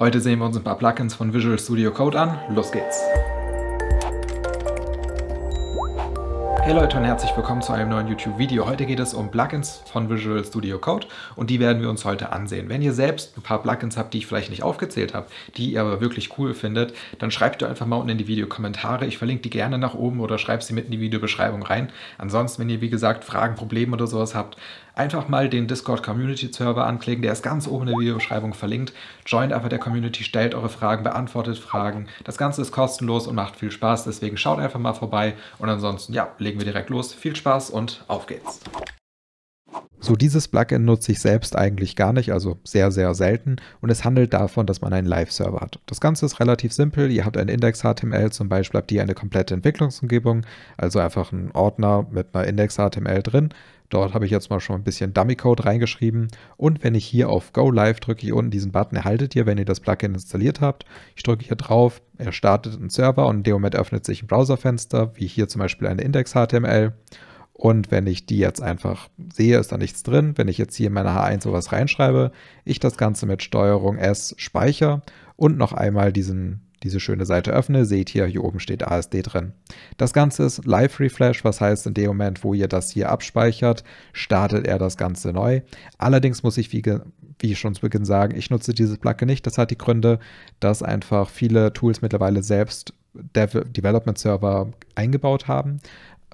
Heute sehen wir uns ein paar Plugins von Visual Studio Code an. Los geht's! Hey Leute und herzlich willkommen zu einem neuen YouTube-Video. Heute geht es um Plugins von Visual Studio Code und die werden wir uns heute ansehen. Wenn ihr selbst ein paar Plugins habt, die ich vielleicht nicht aufgezählt habe, die ihr aber wirklich cool findet, dann schreibt ihr einfach mal unten in die Videokommentare. Ich verlinke die gerne nach oben oder schreibt sie mit in die Videobeschreibung rein. Ansonsten, wenn ihr wie gesagt Fragen, Probleme oder sowas habt, einfach mal den Discord Community Server anklicken. Der ist ganz oben in der Videobeschreibung verlinkt. Joint einfach der Community, stellt eure Fragen, beantwortet Fragen. Das Ganze ist kostenlos und macht viel Spaß. Deswegen schaut einfach mal vorbei. Und ansonsten, ja, legen wir direkt los. Viel Spaß und auf geht's. So, dieses Plugin nutze ich selbst eigentlich gar nicht, also sehr, sehr selten. Und es handelt davon, dass man einen Live-Server hat. Das Ganze ist relativ simpel. Ihr habt ein Index-HTML, zum Beispiel habt ihr eine komplette Entwicklungsumgebung, also einfach einen Ordner mit einer Index-HTML drin. Dort habe ich jetzt mal schon ein bisschen Dummy-Code reingeschrieben. Und wenn ich hier auf Go Live drücke, hier unten diesen Button erhaltet ihr, wenn ihr das Plugin installiert habt. Ich drücke hier drauf, er startet einen Server und in dem Moment öffnet sich ein Browserfenster, wie hier zum Beispiel eine Index-HTML. Und wenn ich die jetzt einfach sehe, ist da nichts drin. Wenn ich jetzt hier in meine H1 sowas reinschreibe, ich das Ganze mit Steuerung S speichere und noch einmal diesen diese schöne Seite öffne, seht ihr, hier oben steht ASD drin. Das Ganze ist Live Refresh, was heißt, in dem Moment, wo ihr das hier abspeichert, startet er das Ganze neu. Allerdings muss ich, wie, wie schon zu Beginn sagen, ich nutze dieses Plugin nicht. Das hat die Gründe, dass einfach viele Tools mittlerweile selbst Dev Development Server eingebaut haben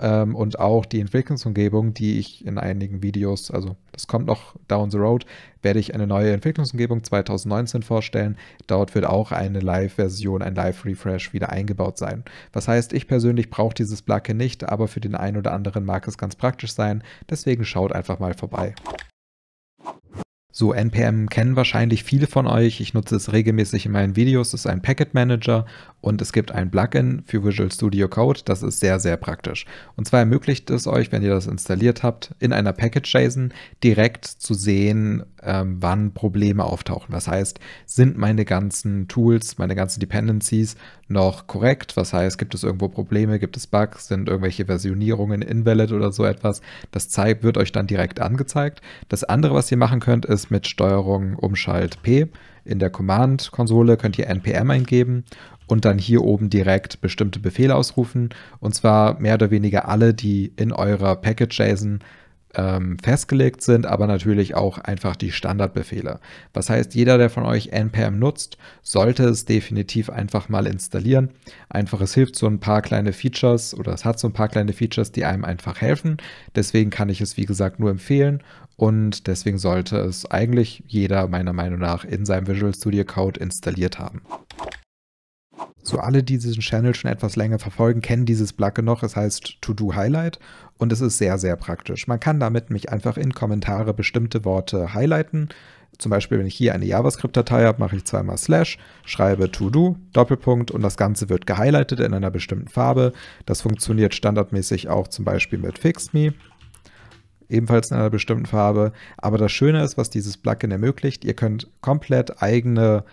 ähm, und auch die Entwicklungsumgebung, die ich in einigen Videos, also das kommt noch down the road, werde ich eine neue Entwicklungsumgebung 2019 vorstellen. Dort wird auch eine Live-Version, ein Live-Refresh wieder eingebaut sein. Was heißt, ich persönlich brauche dieses Plugin nicht, aber für den einen oder anderen mag es ganz praktisch sein. Deswegen schaut einfach mal vorbei. So, NPM kennen wahrscheinlich viele von euch. Ich nutze es regelmäßig in meinen Videos. Es ist ein Packet Manager und es gibt ein Plugin für Visual Studio Code. Das ist sehr, sehr praktisch. Und zwar ermöglicht es euch, wenn ihr das installiert habt, in einer Package-JSON direkt zu sehen, ähm, wann Probleme auftauchen. Das heißt, sind meine ganzen Tools, meine ganzen Dependencies noch korrekt? Was heißt, gibt es irgendwo Probleme, gibt es Bugs, sind irgendwelche Versionierungen invalid oder so etwas? Das zeigt, wird euch dann direkt angezeigt. Das andere, was ihr machen könnt, ist mit Steuerung Umschalt P. In der Command-Konsole könnt ihr npm eingeben und dann hier oben direkt bestimmte Befehle ausrufen. Und zwar mehr oder weniger alle, die in eurer Package-JSON ähm, festgelegt sind, aber natürlich auch einfach die Standardbefehle. Was heißt, jeder, der von euch npm nutzt, sollte es definitiv einfach mal installieren. Einfach, es hilft so ein paar kleine Features oder es hat so ein paar kleine Features, die einem einfach helfen. Deswegen kann ich es, wie gesagt, nur empfehlen und deswegen sollte es eigentlich jeder meiner Meinung nach in seinem Visual Studio Code installiert haben. So alle, die diesen Channel schon etwas länger verfolgen, kennen dieses Plugin noch. Es heißt To-Do Highlight und es ist sehr, sehr praktisch. Man kann damit mich einfach in Kommentare bestimmte Worte highlighten. Zum Beispiel, wenn ich hier eine JavaScript-Datei habe, mache ich zweimal Slash, schreibe To-Do, Doppelpunkt und das Ganze wird gehighlightet in einer bestimmten Farbe. Das funktioniert standardmäßig auch zum Beispiel mit FixMe ebenfalls in einer bestimmten Farbe. Aber das Schöne ist, was dieses Plugin ermöglicht, ihr könnt komplett eigene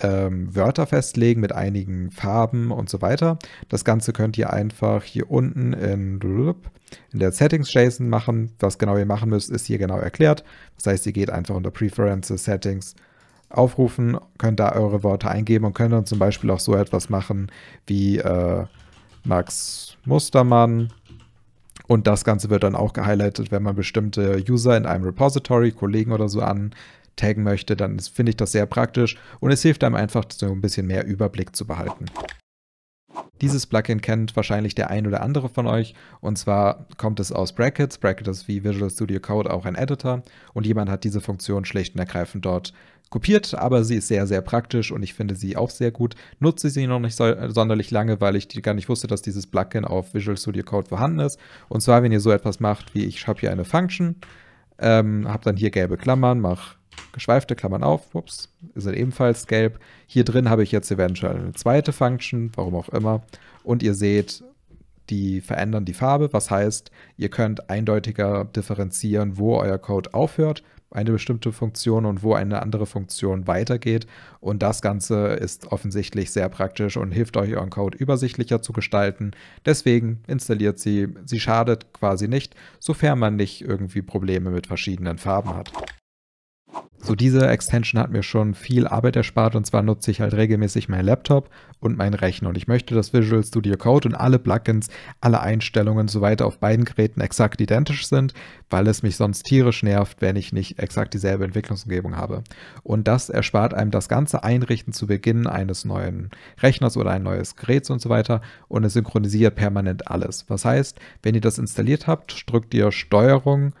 ähm, Wörter festlegen mit einigen Farben und so weiter. Das Ganze könnt ihr einfach hier unten in, in der Settings-JSON machen. Was genau ihr machen müsst, ist hier genau erklärt. Das heißt, ihr geht einfach unter Preferences, Settings, aufrufen, könnt da eure Worte eingeben und könnt dann zum Beispiel auch so etwas machen wie äh, Max Mustermann. Und das Ganze wird dann auch gehighlightet, wenn man bestimmte User in einem Repository, Kollegen oder so an taggen möchte, dann finde ich das sehr praktisch und es hilft einem einfach, so ein bisschen mehr Überblick zu behalten. Dieses Plugin kennt wahrscheinlich der ein oder andere von euch und zwar kommt es aus Brackets. Brackets ist wie Visual Studio Code auch ein Editor und jemand hat diese Funktion schlicht und ergreifend dort kopiert, aber sie ist sehr, sehr praktisch und ich finde sie auch sehr gut. Nutze sie noch nicht so, sonderlich lange, weil ich gar nicht wusste, dass dieses Plugin auf Visual Studio Code vorhanden ist. Und zwar, wenn ihr so etwas macht, wie ich habe hier eine Function, ähm, habe dann hier gelbe Klammern, mache geschweifte Klammern auf, ups, ist dann ebenfalls gelb. Hier drin habe ich jetzt eventuell eine zweite Function, warum auch immer. Und ihr seht, die verändern die Farbe, was heißt, ihr könnt eindeutiger differenzieren, wo euer Code aufhört, eine bestimmte Funktion und wo eine andere Funktion weitergeht. Und das Ganze ist offensichtlich sehr praktisch und hilft euch, euren Code übersichtlicher zu gestalten. Deswegen installiert sie. Sie schadet quasi nicht, sofern man nicht irgendwie Probleme mit verschiedenen Farben hat. So, diese Extension hat mir schon viel Arbeit erspart und zwar nutze ich halt regelmäßig meinen Laptop und meinen Rechner und ich möchte, dass Visual Studio Code und alle Plugins, alle Einstellungen und so weiter auf beiden Geräten exakt identisch sind, weil es mich sonst tierisch nervt, wenn ich nicht exakt dieselbe Entwicklungsumgebung habe. Und das erspart einem das ganze Einrichten zu Beginn eines neuen Rechners oder ein neues Geräts und so weiter und es synchronisiert permanent alles. Was heißt, wenn ihr das installiert habt, drückt ihr Steuerung,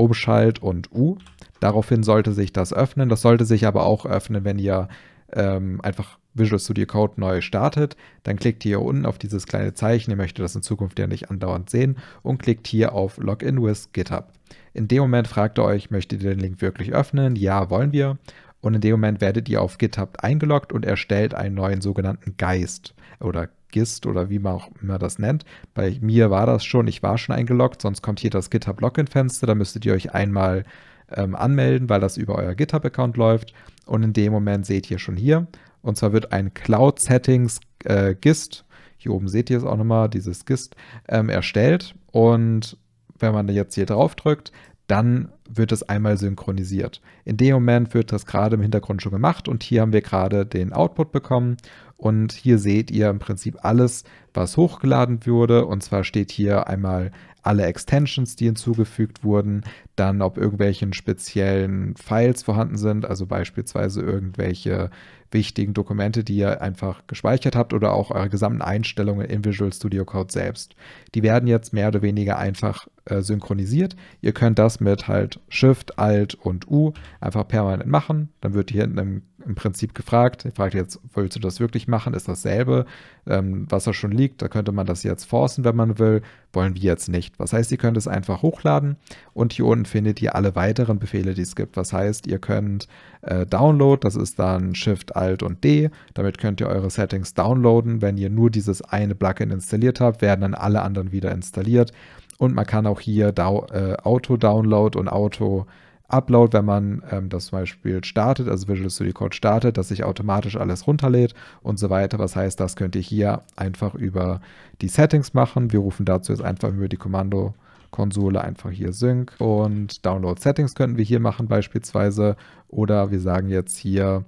Umschalt und U. Daraufhin sollte sich das öffnen. Das sollte sich aber auch öffnen, wenn ihr ähm, einfach Visual Studio Code neu startet. Dann klickt ihr hier unten auf dieses kleine Zeichen. Ihr möchtet das in Zukunft ja nicht andauernd sehen und klickt hier auf Login with GitHub. In dem Moment fragt ihr euch, möchtet ihr den Link wirklich öffnen? Ja, wollen wir. Und in dem Moment werdet ihr auf GitHub eingeloggt und erstellt einen neuen sogenannten Geist oder GIST oder wie man auch immer das nennt. Bei mir war das schon, ich war schon eingeloggt, sonst kommt hier das GitHub Login-Fenster, da müsstet ihr euch einmal ähm, anmelden, weil das über euer GitHub-Account läuft. Und in dem Moment seht ihr schon hier, und zwar wird ein Cloud Settings äh, GIST, hier oben seht ihr es auch nochmal, dieses GIST, ähm, erstellt. Und wenn man jetzt hier drauf drückt, dann wird es einmal synchronisiert. In dem Moment wird das gerade im Hintergrund schon gemacht und hier haben wir gerade den Output bekommen und hier seht ihr im Prinzip alles, was hochgeladen wurde und zwar steht hier einmal alle Extensions, die hinzugefügt wurden, dann ob irgendwelche speziellen Files vorhanden sind, also beispielsweise irgendwelche wichtigen Dokumente, die ihr einfach gespeichert habt oder auch eure gesamten Einstellungen in Visual Studio Code selbst. Die werden jetzt mehr oder weniger einfach äh, synchronisiert. Ihr könnt das mit halt Shift, Alt und U einfach permanent machen. Dann wird hier hinten im, im Prinzip gefragt, ihr fragt jetzt, willst du das wirklich machen? Ist dasselbe, ähm, was da schon liegt? Da könnte man das jetzt forcen, wenn man will. Wollen wir jetzt nicht. Was heißt, ihr könnt es einfach hochladen und hier unten findet ihr alle weiteren Befehle, die es gibt. Was heißt, ihr könnt äh, Download, das ist dann Shift, Alt und D. Damit könnt ihr eure Settings downloaden. Wenn ihr nur dieses eine Plugin installiert habt, werden dann alle anderen wieder installiert. Und man kann auch hier äh, Auto-Download und Auto-Upload, wenn man ähm, das zum Beispiel startet, also Visual Studio Code startet, dass sich automatisch alles runterlädt und so weiter. Was heißt, das könnt ihr hier einfach über die Settings machen. Wir rufen dazu jetzt einfach über die Kommando Konsole einfach hier Sync und Download Settings könnten wir hier machen beispielsweise oder wir sagen jetzt hier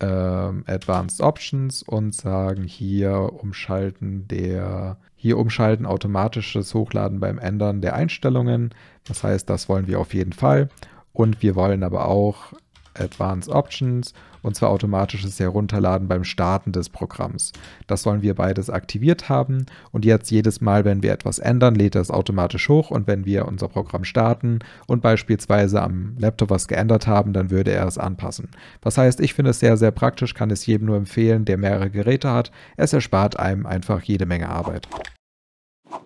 ähm, Advanced Options und sagen hier umschalten der hier umschalten automatisches Hochladen beim Ändern der Einstellungen. Das heißt, das wollen wir auf jeden Fall. Und wir wollen aber auch Advanced Options und zwar automatisches Herunterladen beim Starten des Programms. Das sollen wir beides aktiviert haben und jetzt jedes Mal, wenn wir etwas ändern, lädt er es automatisch hoch und wenn wir unser Programm starten und beispielsweise am Laptop was geändert haben, dann würde er es anpassen. Das heißt, ich finde es sehr, sehr praktisch, kann es jedem nur empfehlen, der mehrere Geräte hat. Es erspart einem einfach jede Menge Arbeit.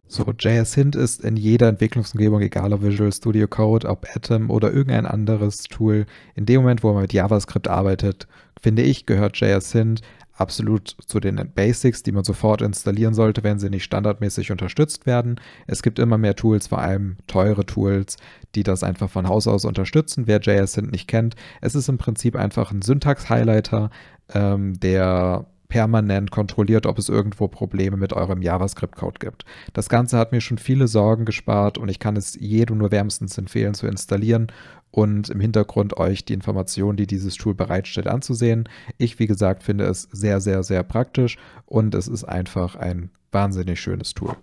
So, JS Hint ist in jeder Entwicklungsumgebung, egal ob Visual Studio Code, ob Atom oder irgendein anderes Tool, in dem Moment, wo man mit JavaScript arbeitet, finde ich, gehört JS Hint absolut zu den Basics, die man sofort installieren sollte, wenn sie nicht standardmäßig unterstützt werden. Es gibt immer mehr Tools, vor allem teure Tools, die das einfach von Haus aus unterstützen. Wer JS Hint nicht kennt, es ist im Prinzip einfach ein Syntax-Highlighter, ähm, der permanent kontrolliert, ob es irgendwo Probleme mit eurem JavaScript-Code gibt. Das Ganze hat mir schon viele Sorgen gespart und ich kann es jedem nur wärmstens empfehlen zu installieren und im Hintergrund euch die Informationen, die dieses Tool bereitstellt, anzusehen. Ich, wie gesagt, finde es sehr, sehr, sehr praktisch und es ist einfach ein wahnsinnig schönes Tool.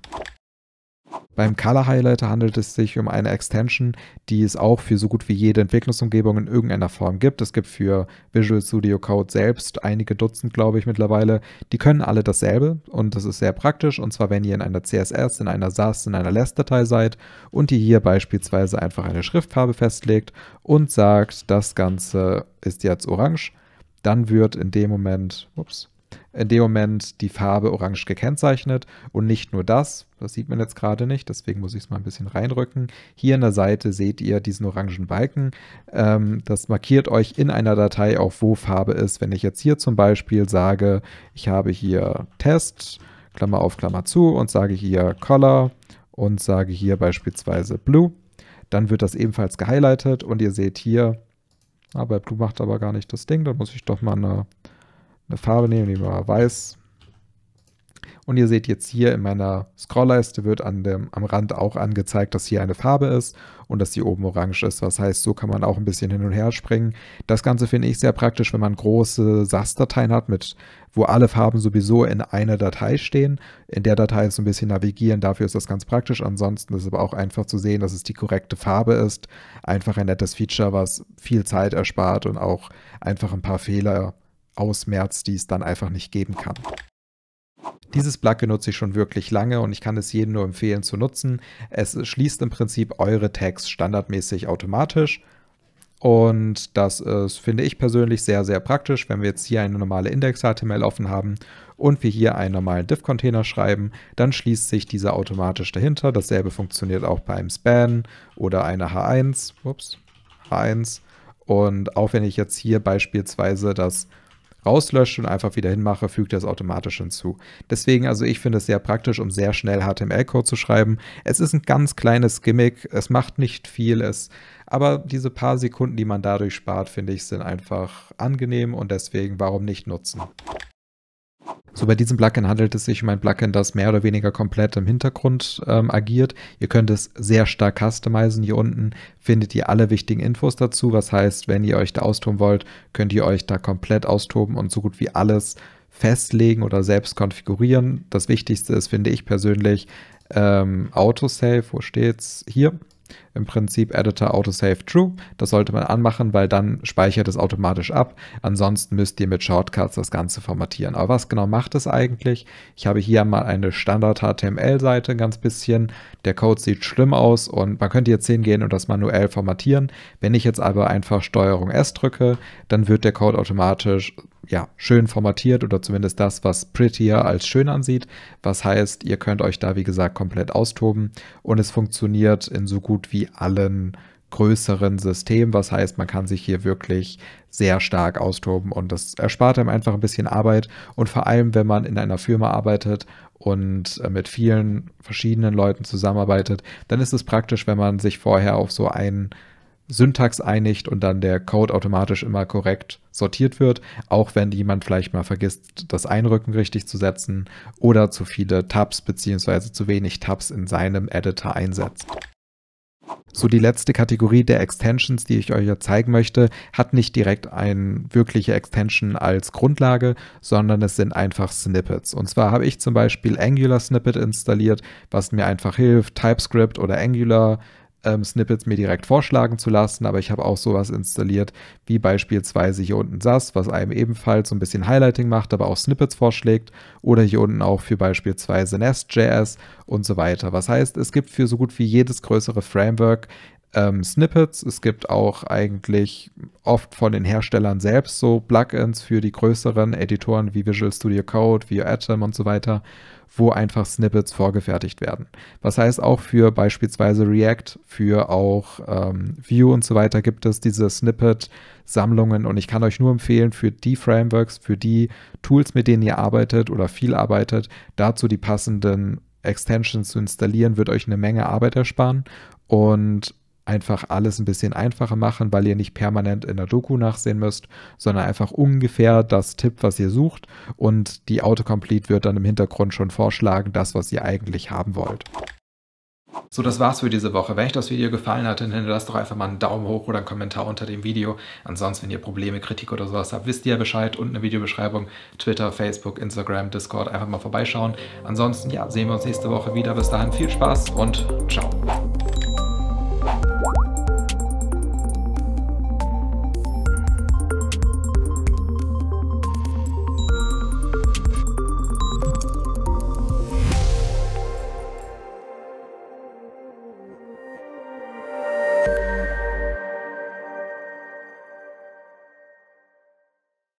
Beim Color Highlighter handelt es sich um eine Extension, die es auch für so gut wie jede Entwicklungsumgebung in irgendeiner Form gibt. Es gibt für Visual Studio Code selbst einige Dutzend, glaube ich, mittlerweile. Die können alle dasselbe und das ist sehr praktisch. Und zwar, wenn ihr in einer CSS, in einer SAS, in einer LESS-Datei seid und ihr hier beispielsweise einfach eine Schriftfarbe festlegt und sagt, das Ganze ist jetzt orange, dann wird in dem Moment, ups, in dem Moment die Farbe orange gekennzeichnet. Und nicht nur das, das sieht man jetzt gerade nicht, deswegen muss ich es mal ein bisschen reinrücken. Hier an der Seite seht ihr diesen orangen Balken. Ähm, das markiert euch in einer Datei auch, wo Farbe ist. Wenn ich jetzt hier zum Beispiel sage, ich habe hier Test, Klammer auf, Klammer zu und sage hier Color und sage hier beispielsweise Blue, dann wird das ebenfalls gehighlightet und ihr seht hier, aber Blue macht aber gar nicht das Ding, da muss ich doch mal eine eine Farbe nehmen, nehmen wir mal weiß. Und ihr seht jetzt hier in meiner Scrollleiste wird an dem, am Rand auch angezeigt, dass hier eine Farbe ist und dass die oben orange ist. Was heißt, so kann man auch ein bisschen hin und her springen. Das Ganze finde ich sehr praktisch, wenn man große SAS-Dateien hat, mit, wo alle Farben sowieso in einer Datei stehen. In der Datei so ein bisschen navigieren, dafür ist das ganz praktisch. Ansonsten ist es aber auch einfach zu sehen, dass es die korrekte Farbe ist. Einfach ein nettes Feature, was viel Zeit erspart und auch einfach ein paar Fehler ausmerzt, die es dann einfach nicht geben kann. Dieses Plugin nutze ich schon wirklich lange und ich kann es jedem nur empfehlen zu nutzen. Es schließt im Prinzip eure Tags standardmäßig automatisch. Und das ist, finde ich persönlich sehr, sehr praktisch, wenn wir jetzt hier eine normale Index-HTML offen haben und wir hier einen normalen Div-Container schreiben, dann schließt sich dieser automatisch dahinter. Dasselbe funktioniert auch bei einem Span oder einer H1. Ups, H1. Und auch wenn ich jetzt hier beispielsweise das rauslösche und einfach wieder hinmache, fügt es automatisch hinzu. Deswegen, also ich finde es sehr praktisch, um sehr schnell HTML-Code zu schreiben. Es ist ein ganz kleines Gimmick, es macht nicht viel, es, aber diese paar Sekunden, die man dadurch spart, finde ich, sind einfach angenehm und deswegen, warum nicht nutzen? So, bei diesem Plugin handelt es sich um ein Plugin, das mehr oder weniger komplett im Hintergrund ähm, agiert. Ihr könnt es sehr stark customizen. Hier unten findet ihr alle wichtigen Infos dazu. Was heißt, wenn ihr euch da austoben wollt, könnt ihr euch da komplett austoben und so gut wie alles festlegen oder selbst konfigurieren. Das Wichtigste ist, finde ich persönlich, ähm, Autosave. Wo steht's? Hier im Prinzip Editor Autosave True. Das sollte man anmachen, weil dann speichert es automatisch ab. Ansonsten müsst ihr mit Shortcuts das Ganze formatieren. Aber was genau macht es eigentlich? Ich habe hier mal eine Standard HTML-Seite, ganz bisschen. Der Code sieht schlimm aus und man könnte jetzt hingehen und das manuell formatieren. Wenn ich jetzt aber einfach Steuerung S drücke, dann wird der Code automatisch ja, schön formatiert oder zumindest das, was Prettier als schön ansieht. Was heißt, ihr könnt euch da, wie gesagt, komplett austoben und es funktioniert in so gut wie allen größeren Systemen. Was heißt, man kann sich hier wirklich sehr stark austoben und das erspart einem einfach ein bisschen Arbeit. Und vor allem, wenn man in einer Firma arbeitet und äh, mit vielen verschiedenen Leuten zusammenarbeitet, dann ist es praktisch, wenn man sich vorher auf so einen Syntax einigt und dann der Code automatisch immer korrekt sortiert wird, auch wenn jemand vielleicht mal vergisst, das Einrücken richtig zu setzen oder zu viele Tabs bzw. zu wenig Tabs in seinem Editor einsetzt. So die letzte Kategorie der Extensions, die ich euch ja zeigen möchte, hat nicht direkt eine wirkliche Extension als Grundlage, sondern es sind einfach Snippets. Und zwar habe ich zum Beispiel Angular Snippet installiert, was mir einfach hilft, TypeScript oder Angular ähm, Snippets mir direkt vorschlagen zu lassen, aber ich habe auch sowas installiert, wie beispielsweise hier unten SAS, was einem ebenfalls so ein bisschen Highlighting macht, aber auch Snippets vorschlägt oder hier unten auch für beispielsweise Nest.js und so weiter. Was heißt, es gibt für so gut wie jedes größere Framework ähm, Snippets. Es gibt auch eigentlich oft von den Herstellern selbst so Plugins für die größeren Editoren wie Visual Studio Code, wie Atom und so weiter, wo einfach Snippets vorgefertigt werden. Was heißt auch für beispielsweise React, für auch ähm, Vue und so weiter gibt es diese Snippet-Sammlungen und ich kann euch nur empfehlen, für die Frameworks, für die Tools, mit denen ihr arbeitet oder viel arbeitet, dazu die passenden Extensions zu installieren, wird euch eine Menge Arbeit ersparen und einfach alles ein bisschen einfacher machen, weil ihr nicht permanent in der Doku nachsehen müsst, sondern einfach ungefähr das Tipp, was ihr sucht und die Autocomplete wird dann im Hintergrund schon vorschlagen, das, was ihr eigentlich haben wollt. So, das war's für diese Woche. Wenn euch das Video gefallen hat, dann hinterlasst doch einfach mal einen Daumen hoch oder einen Kommentar unter dem Video. Ansonsten, wenn ihr Probleme, Kritik oder sowas habt, wisst ihr ja Bescheid. Unten in der Videobeschreibung, Twitter, Facebook, Instagram, Discord, einfach mal vorbeischauen. Ansonsten, ja, sehen wir uns nächste Woche wieder. Bis dahin viel Spaß und ciao.